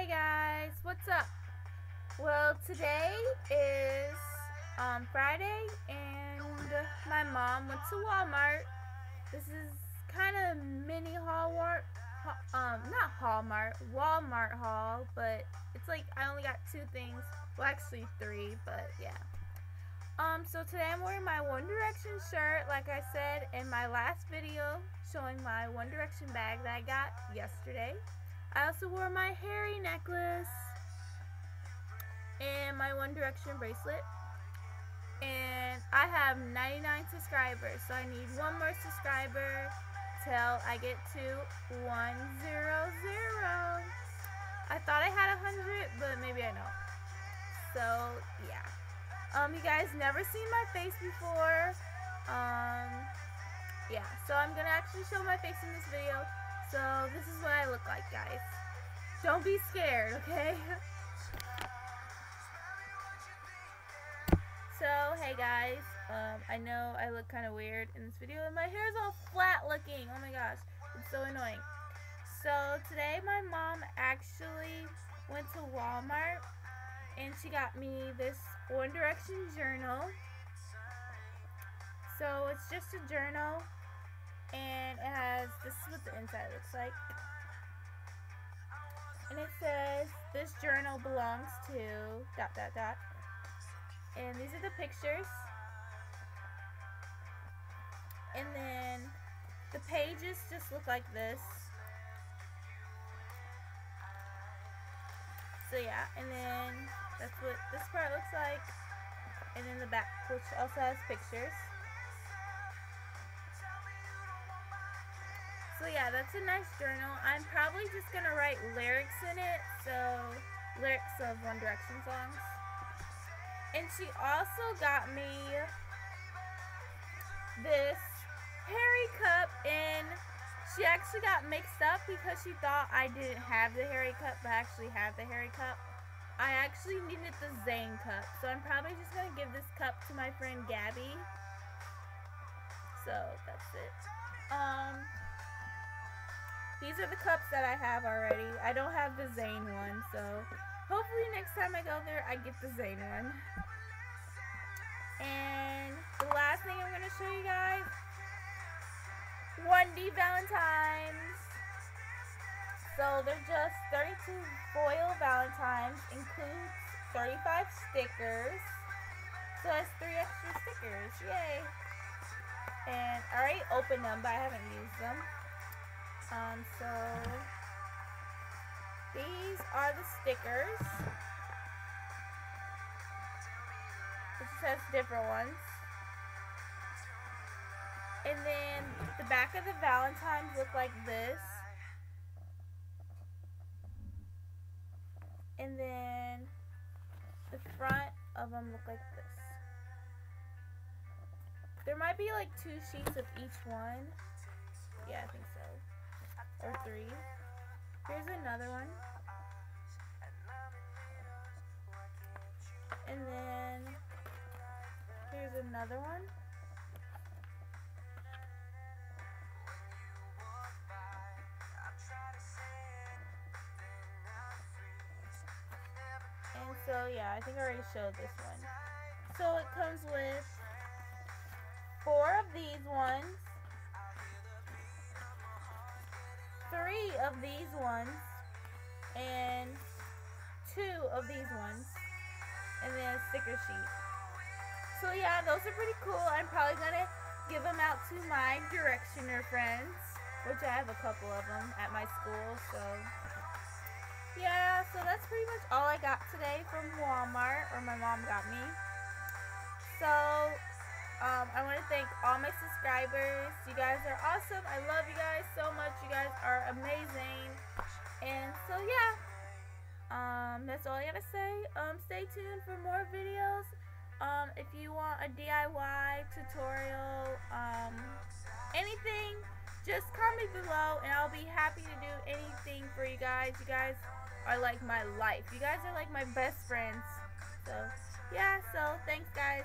Hey guys, what's up? Well, today is um, Friday and my mom went to Walmart. This is kind of mini Hallmark, um, not Hallmark, Walmart haul, but it's like I only got two things. Well, actually three, but yeah. Um, so today I'm wearing my One Direction shirt, like I said in my last video, showing my One Direction bag that I got yesterday. I also wore my Harry necklace and my One Direction bracelet. And I have 99 subscribers, so I need one more subscriber till I get to 100. I thought I had 100, but maybe I don't. So, yeah. Um, you guys never seen my face before. Um, yeah, so I'm gonna actually show my face in this video. So this is what I look like, guys. Don't be scared, okay? so, hey guys, um, I know I look kind of weird in this video, and my hair is all flat looking. Oh my gosh, it's so annoying. So today my mom actually went to Walmart, and she got me this One Direction journal. So it's just a journal and it has this is what the inside looks like. And it says this journal belongs to dot dot dot. And these are the pictures. And then the pages just look like this. So yeah and then that's what this part looks like. And then the back which also has pictures yeah, that's a nice journal. I'm probably just going to write lyrics in it. So, lyrics of One Direction songs. And she also got me this Harry cup and she actually got mixed up because she thought I didn't have the Harry cup but I actually have the Harry cup. I actually needed the Zayn cup. So I'm probably just going to give this cup to my friend Gabby. So that's it. These are the cups that I have already. I don't have the Zayn one, so hopefully next time I go there, I get the Zayn one. And the last thing I'm going to show you guys, 1D Valentines. So they're just 32 foil Valentines, includes 35 stickers. So that's three extra stickers, yay. And I already opened them, but I haven't used them. So these are the stickers. It says different ones. And then the back of the Valentines look like this. And then the front of them look like this. There might be like two sheets of each one. Yeah, I think so three. Here's another one. And then here's another one. And so yeah, I think I already showed this one. So it comes with four of these ones three of these ones and two of these ones and then a sticker sheet. So yeah, those are pretty cool. I'm probably going to give them out to my Directioner friends, which I have a couple of them at my school. So yeah, so that's pretty much all I got today from Walmart, or my mom got me. So um, I want to thank all my subscribers. You guys are awesome. I love you guys so much. You guys are amazing. And so, yeah. Um, that's all I gotta say. Um, stay tuned for more videos. Um, if you want a DIY tutorial, um, anything, just comment below and I'll be happy to do anything for you guys. You guys are like my life. You guys are like my best friends. So, yeah, so thanks guys.